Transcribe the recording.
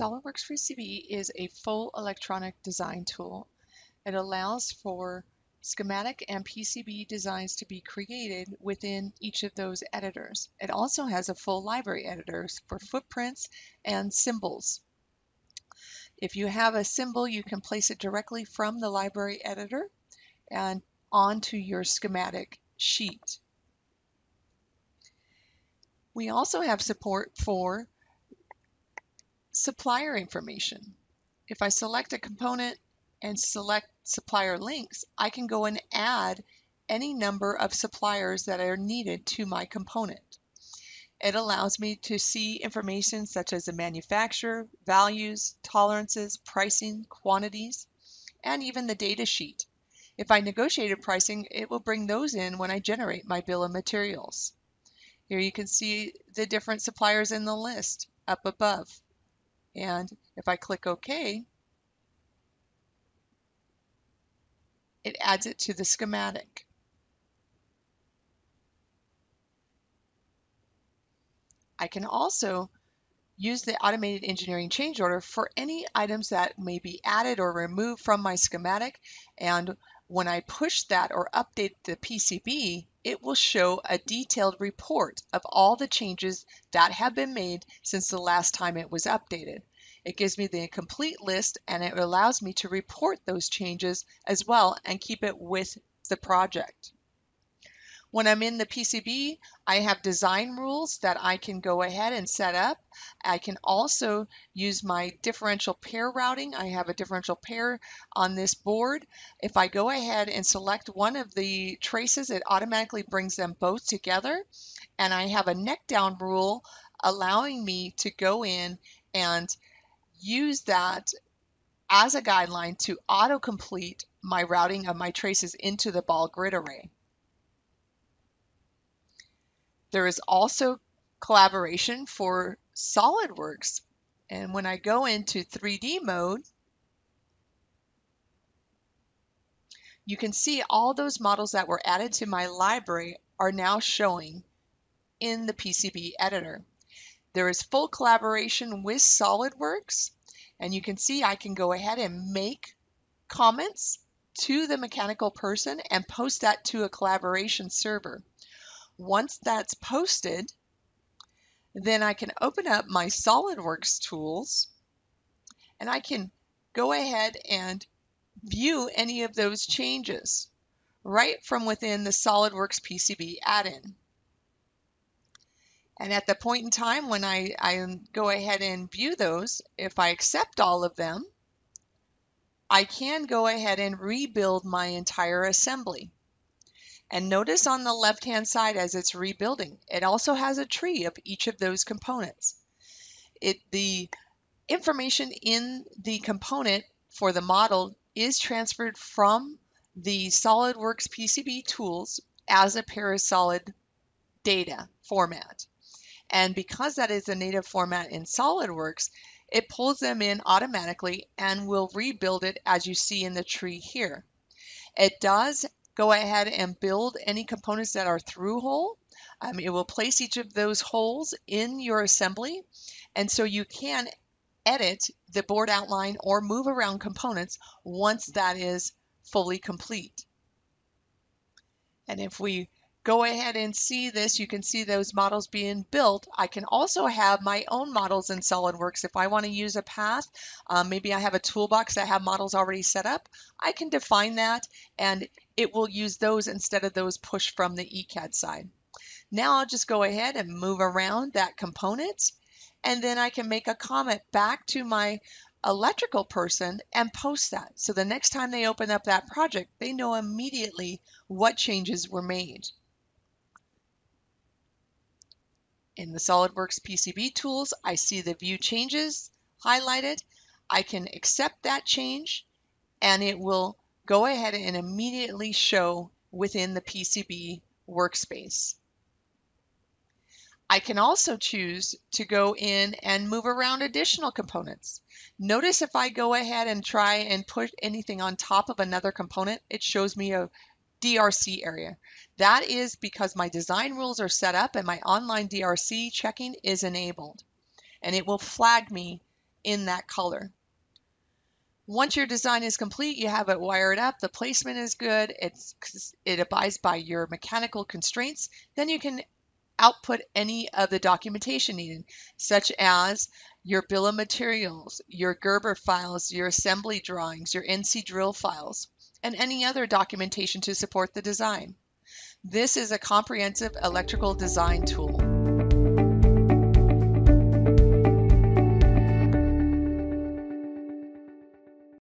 SOLIDWORKS PCB is a full electronic design tool. It allows for schematic and PCB designs to be created within each of those editors. It also has a full library editor for footprints and symbols. If you have a symbol, you can place it directly from the library editor and onto your schematic sheet. We also have support for supplier information. If I select a component and select supplier links, I can go and add any number of suppliers that are needed to my component. It allows me to see information such as the manufacturer, values, tolerances, pricing, quantities, and even the data sheet. If I negotiated pricing, it will bring those in when I generate my bill of materials. Here you can see the different suppliers in the list up above. And if I click OK, it adds it to the schematic. I can also use the automated engineering change order for any items that may be added or removed from my schematic. And when I push that or update the PCB, it will show a detailed report of all the changes that have been made since the last time it was updated. It gives me the complete list and it allows me to report those changes as well and keep it with the project. When I'm in the PCB, I have design rules that I can go ahead and set up. I can also use my differential pair routing. I have a differential pair on this board. If I go ahead and select one of the traces, it automatically brings them both together. And I have a neck down rule allowing me to go in and use that as a guideline to auto-complete my routing of my traces into the ball grid array. There is also collaboration for SOLIDWORKS. And when I go into 3D mode, you can see all those models that were added to my library are now showing in the PCB editor. There is full collaboration with SOLIDWORKS, and you can see I can go ahead and make comments to the mechanical person and post that to a collaboration server. Once that's posted, then I can open up my SOLIDWORKS tools and I can go ahead and view any of those changes right from within the SOLIDWORKS PCB add-in. And at the point in time when I, I go ahead and view those, if I accept all of them, I can go ahead and rebuild my entire assembly. And notice on the left-hand side as it's rebuilding, it also has a tree of each of those components. It The information in the component for the model is transferred from the SOLIDWORKS PCB tools as a Parasolid data format. And because that is a native format in SOLIDWORKS, it pulls them in automatically and will rebuild it as you see in the tree here. It does go ahead and build any components that are through hole. Um, it will place each of those holes in your assembly. And so you can edit the board outline or move around components once that is fully complete. And if we go ahead and see this, you can see those models being built. I can also have my own models in SOLIDWORKS. If I want to use a path, um, maybe I have a toolbox that have models already set up, I can define that and it will use those instead of those pushed from the ECAD side. Now I'll just go ahead and move around that component and then I can make a comment back to my electrical person and post that. So the next time they open up that project, they know immediately what changes were made. In the SOLIDWORKS PCB tools, I see the view changes highlighted. I can accept that change and it will go ahead and immediately show within the PCB workspace. I can also choose to go in and move around additional components. Notice if I go ahead and try and put anything on top of another component, it shows me a DRC area. That is because my design rules are set up and my online DRC checking is enabled. And it will flag me in that color. Once your design is complete, you have it wired up, the placement is good, it's, it abides by your mechanical constraints, then you can output any of the documentation needed, such as your bill of materials, your Gerber files, your assembly drawings, your NC drill files, and any other documentation to support the design. This is a comprehensive electrical design tool.